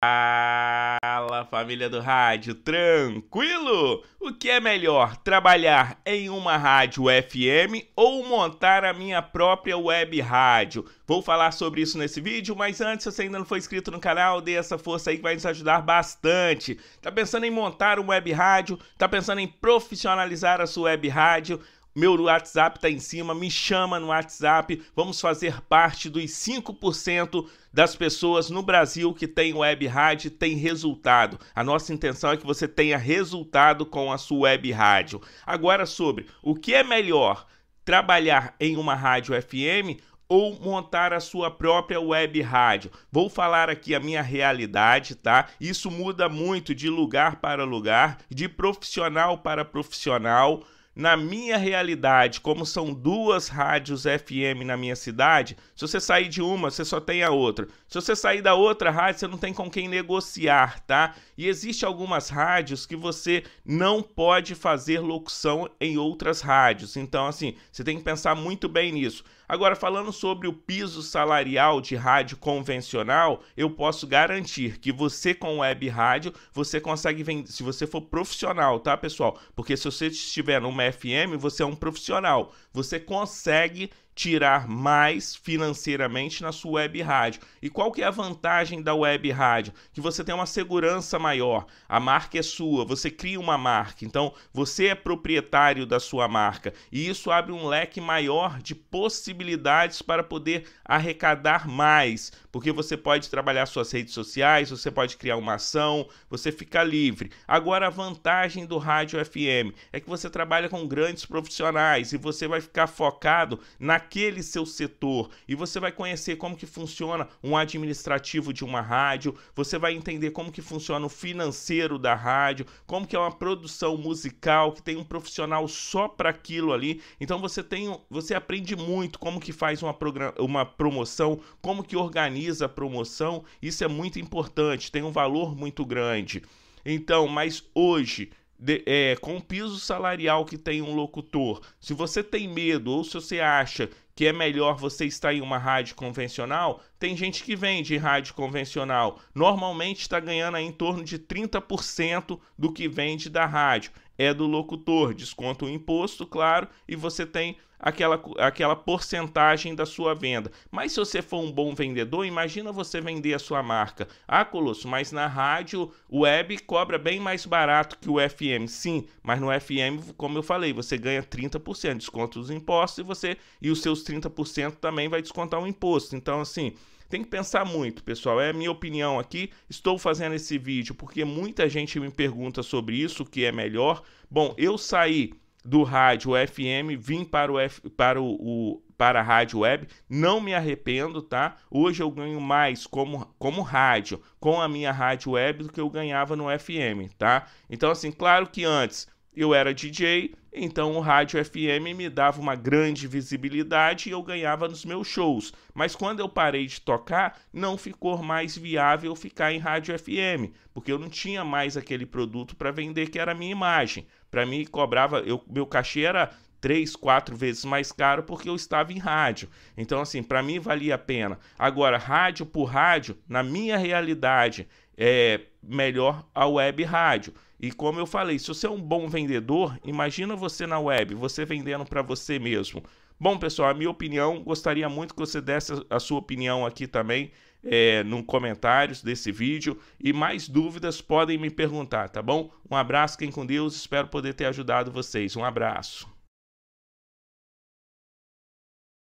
Fala família do rádio, tranquilo? O que é melhor, trabalhar em uma rádio FM ou montar a minha própria web rádio? Vou falar sobre isso nesse vídeo, mas antes, se você ainda não for inscrito no canal, dê essa força aí que vai nos ajudar bastante. Tá pensando em montar uma web rádio? Tá pensando em profissionalizar a sua web rádio? Meu WhatsApp tá em cima, me chama no WhatsApp. Vamos fazer parte dos 5% das pessoas no Brasil que tem web rádio tem resultado. A nossa intenção é que você tenha resultado com a sua web rádio. Agora sobre o que é melhor, trabalhar em uma rádio FM ou montar a sua própria web rádio. Vou falar aqui a minha realidade, tá? Isso muda muito de lugar para lugar, de profissional para profissional na minha realidade, como são duas rádios FM na minha cidade, se você sair de uma, você só tem a outra. Se você sair da outra rádio, você não tem com quem negociar, tá? E existe algumas rádios que você não pode fazer locução em outras rádios. Então, assim, você tem que pensar muito bem nisso. Agora, falando sobre o piso salarial de rádio convencional, eu posso garantir que você com web rádio, você consegue vender, se você for profissional, tá, pessoal? Porque se você estiver numa FM, você é um profissional. Você consegue tirar mais financeiramente na sua web rádio. E qual que é a vantagem da web rádio? Que você tem uma segurança maior. A marca é sua, você cria uma marca. Então, você é proprietário da sua marca. E isso abre um leque maior de possibilidades para poder arrecadar mais, porque você pode trabalhar suas redes sociais, você pode criar uma ação, você fica livre. Agora a vantagem do rádio FM é que você trabalha com grandes profissionais e você vai ficar focado na naquele seu setor e você vai conhecer como que funciona um administrativo de uma rádio, você vai entender como que funciona o financeiro da rádio, como que é uma produção musical que tem um profissional só para aquilo ali. Então você tem, você aprende muito como que faz uma, uma promoção, como que organiza a promoção. Isso é muito importante, tem um valor muito grande. Então, mas hoje de, é, com o piso salarial que tem um locutor, se você tem medo ou se você acha que é melhor você estar em uma rádio convencional, tem gente que vende rádio convencional. Normalmente está ganhando em torno de 30% do que vende da rádio. É do locutor, desconta o imposto, claro, e você tem aquela, aquela porcentagem da sua venda. Mas se você for um bom vendedor, imagina você vender a sua marca. Ah, Colosso, mas na rádio web cobra bem mais barato que o FM. Sim, mas no FM, como eu falei, você ganha 30%, desconta os impostos e você e os seus 30% também vai descontar o imposto. Então, assim, tem que pensar muito, pessoal. É a minha opinião aqui. Estou fazendo esse vídeo porque muita gente me pergunta sobre isso, o que é melhor. Bom, eu saí do rádio FM, vim para o, F, para o, o, para a rádio web, não me arrependo, tá? Hoje eu ganho mais como, como rádio, com a minha rádio web do que eu ganhava no FM, tá? Então assim, claro que antes eu era DJ, então o rádio FM me dava uma grande visibilidade e eu ganhava nos meus shows. Mas quando eu parei de tocar, não ficou mais viável ficar em rádio FM, porque eu não tinha mais aquele produto para vender que era a minha imagem. Para mim cobrava, eu, meu cachê era três, quatro vezes mais caro porque eu estava em rádio. Então, assim, para mim valia a pena. Agora, rádio por rádio, na minha realidade, é melhor a web rádio. E como eu falei, se você é um bom vendedor, imagina você na web, você vendendo para você mesmo. Bom, pessoal, a minha opinião, gostaria muito que você desse a sua opinião aqui também é, no comentários desse vídeo. E mais dúvidas podem me perguntar, tá bom? Um abraço, quem com Deus, espero poder ter ajudado vocês. Um abraço.